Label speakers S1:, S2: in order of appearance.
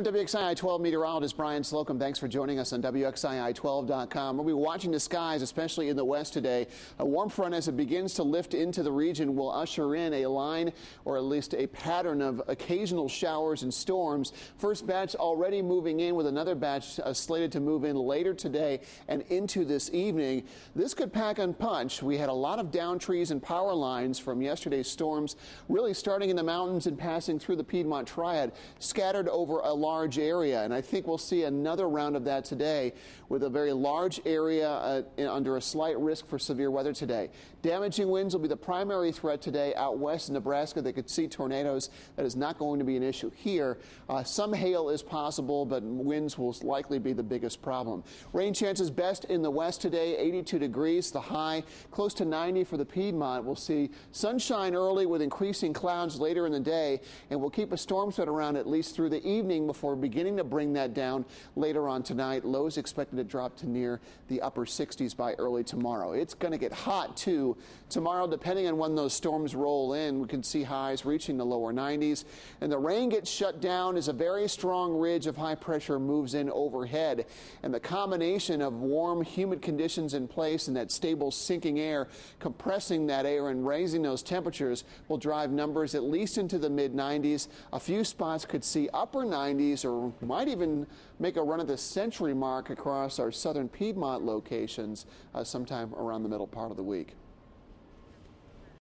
S1: I'm WXII 12 meteorologist Brian Slocum. Thanks for joining us on WXII12.com. We'll be watching the skies, especially in the west today. A warm front, as it begins to lift into the region, will usher in a line or at least a pattern of occasional showers and storms. First batch already moving in, with another batch uh, slated to move in later today and into this evening. This could pack and punch. We had a lot of down trees and power lines from yesterday's storms, really starting in the mountains and passing through the Piedmont Triad, scattered over a large area. And I think we'll see another round of that today with a very large area uh, under a slight risk for severe weather today. Damaging winds will be the primary threat today out west in Nebraska. They could see tornadoes. That is not going to be an issue here. Uh, some hail is possible, but winds will likely be the biggest problem. Rain chances best in the west today, 82 degrees, the high, close to 90 for the Piedmont. We'll see sunshine early with increasing clouds later in the day, and we'll keep a storm threat around at least through the evening before beginning to bring that down later on tonight. Lows expected to drop to near the upper 60s by early tomorrow. It's going to get hot too tomorrow, depending on when those storms roll in. We can see highs reaching the lower 90s. And the rain gets shut down as a very strong ridge of high pressure moves in overhead. And the combination of warm, humid conditions in place and that stable sinking air compressing that air and raising those temperatures will drive numbers at least into the mid 90s. A few spots could see upper 90s or might even make a run at the century mark across our southern Piedmont locations uh, sometime around the middle part of the week.